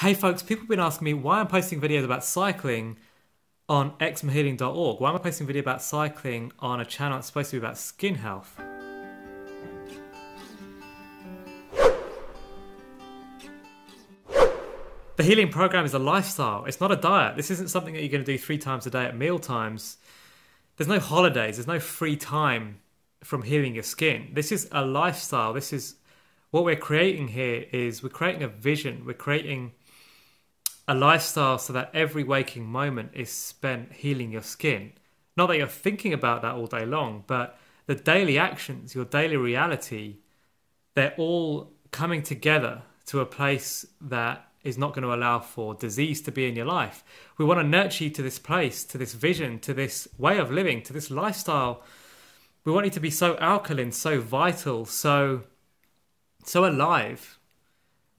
Hey folks, people have been asking me why I'm posting videos about cycling on eczemahealing.org. Why am I posting a video about cycling on a channel that's supposed to be about skin health? The healing program is a lifestyle. It's not a diet. This isn't something that you're going to do three times a day at meal times. There's no holidays. There's no free time from healing your skin. This is a lifestyle. This is what we're creating here is we're creating a vision. We're creating a lifestyle so that every waking moment is spent healing your skin. Not that you're thinking about that all day long, but the daily actions, your daily reality, they're all coming together to a place that is not going to allow for disease to be in your life. We want to nurture you to this place, to this vision, to this way of living, to this lifestyle. We want you to be so alkaline, so vital, so so alive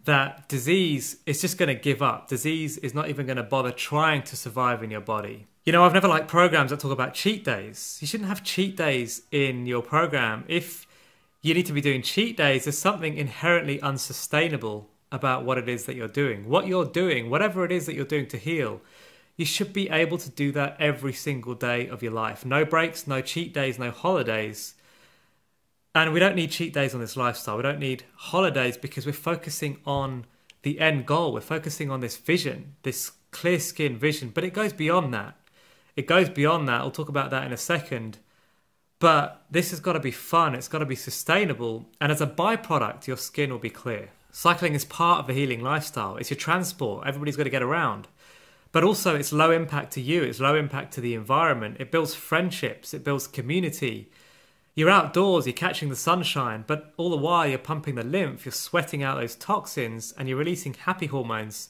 that disease is just going to give up. Disease is not even going to bother trying to survive in your body. You know, I've never liked programs that talk about cheat days. You shouldn't have cheat days in your program. If you need to be doing cheat days, there's something inherently unsustainable about what it is that you're doing. What you're doing, whatever it is that you're doing to heal, you should be able to do that every single day of your life. No breaks, no cheat days, no holidays. And we don't need cheat days on this lifestyle. We don't need holidays because we're focusing on the end goal. We're focusing on this vision, this clear skin vision. But it goes beyond that. It goes beyond that. I'll talk about that in a second. But this has got to be fun. It's got to be sustainable. And as a byproduct, your skin will be clear. Cycling is part of the healing lifestyle. It's your transport. Everybody's got to get around. But also, it's low impact to you. It's low impact to the environment. It builds friendships. It builds community you're outdoors, you're catching the sunshine, but all the while you're pumping the lymph, you're sweating out those toxins, and you're releasing happy hormones,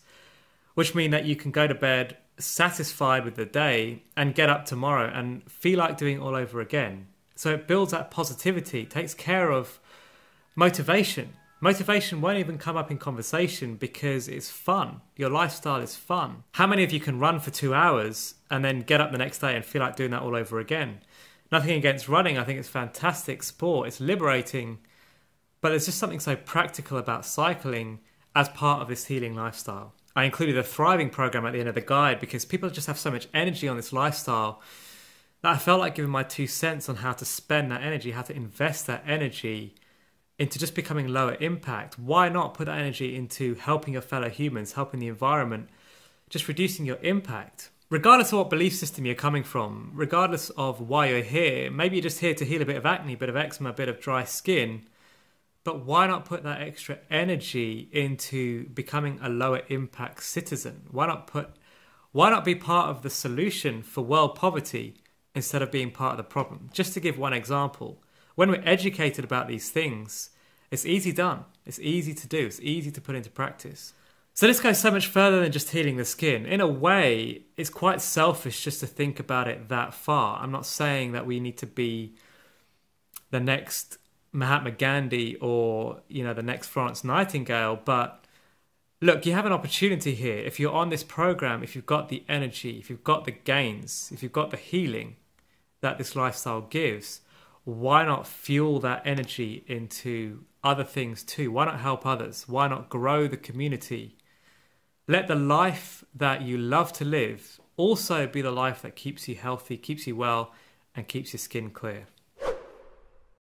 which mean that you can go to bed satisfied with the day and get up tomorrow and feel like doing all over again. So it builds that positivity, takes care of motivation. Motivation won't even come up in conversation because it's fun. Your lifestyle is fun. How many of you can run for two hours and then get up the next day and feel like doing that all over again? Nothing against running. I think it's fantastic sport. It's liberating, but there's just something so practical about cycling as part of this healing lifestyle. I included a thriving program at the end of the guide because people just have so much energy on this lifestyle that I felt like giving my two cents on how to spend that energy, how to invest that energy into just becoming lower impact. Why not put that energy into helping your fellow humans, helping the environment, just reducing your impact? Regardless of what belief system you're coming from, regardless of why you're here, maybe you're just here to heal a bit of acne, a bit of eczema, a bit of dry skin. But why not put that extra energy into becoming a lower impact citizen? Why not put why not be part of the solution for world poverty instead of being part of the problem? Just to give one example, when we're educated about these things, it's easy done. It's easy to do. It's easy to put into practice. So this goes so much further than just healing the skin. In a way, it's quite selfish just to think about it that far. I'm not saying that we need to be the next Mahatma Gandhi or, you know, the next Florence Nightingale, but look, you have an opportunity here. If you're on this program, if you've got the energy, if you've got the gains, if you've got the healing that this lifestyle gives, why not fuel that energy into other things too? Why not help others? Why not grow the community? Let the life that you love to live also be the life that keeps you healthy, keeps you well, and keeps your skin clear.